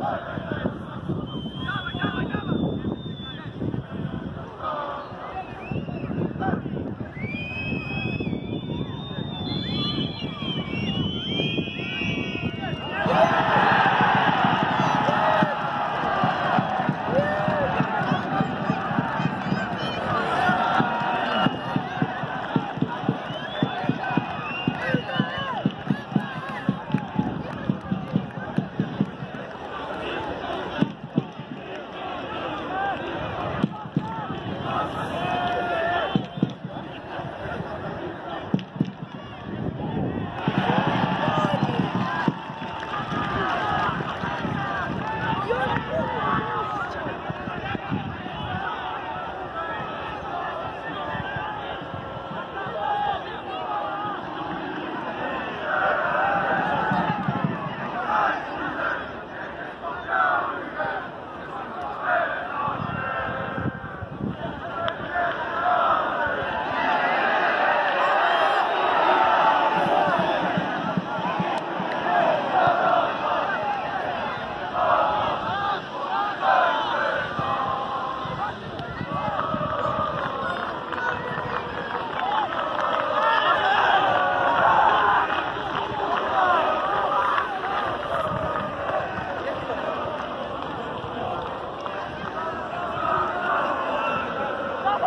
了。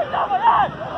怎么了？